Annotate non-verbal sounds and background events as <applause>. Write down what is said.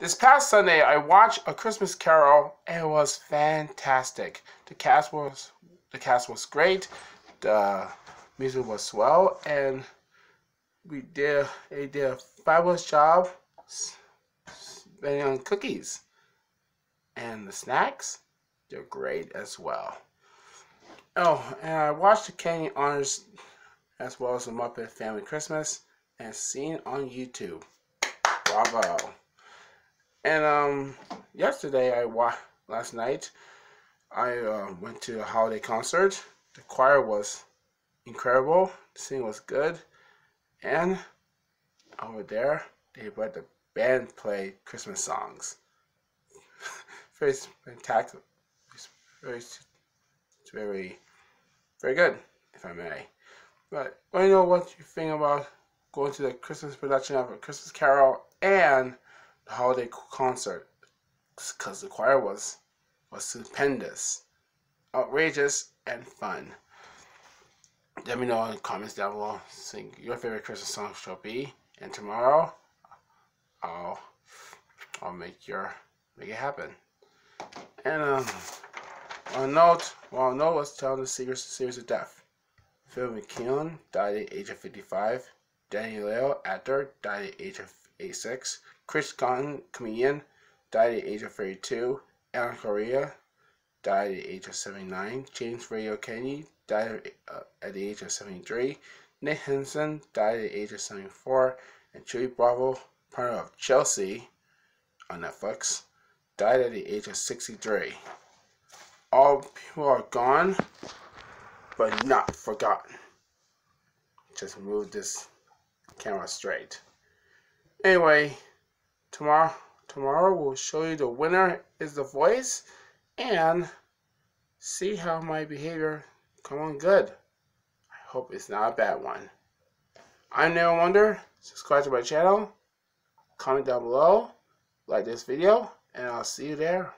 This past Sunday, I watched A Christmas Carol, and it was fantastic. The cast was the cast was great, the music was swell, and we did they did a fabulous job spending on cookies, and the snacks they're great as well. Oh, and I watched the Kenny Honors as well as the Muppet Family Christmas and seen on YouTube. Bravo. And um, yesterday I wa- last night I uh, went to a holiday concert. The choir was incredible. The singing was good, and over there they let the band play Christmas songs. <laughs> very spectacular. It's very, it's very, very good, if I may. But I know what you think about going to the Christmas production of a Christmas Carol and holiday concert because the choir was was stupendous, outrageous, and fun. Let me know in the comments down below. Sing your favorite Christmas song shall be, and tomorrow I'll I'll make your make it happen. And um, on note, well, no, let's tell the secret series of death. Phil McKeown died at age of 55. Danny Aiello, actor, died at age of 86. Chris Cotton, comedian, died at the age of 32. Alan Correa died at the age of 79. James Radio Kennedy died uh, at the age of 73. Nick Henson died at the age of 74. And Julie Bravo, partner of Chelsea on Netflix, died at the age of 63. All people are gone, but not forgotten. Just move this camera straight. Anyway, tomorrow tomorrow we'll show you the winner is the voice and see how my behavior come on good. I hope it's not a bad one. I'm Nehwon Wondor. Subscribe to my channel. Comment down below. Like this video. And I'll see you there.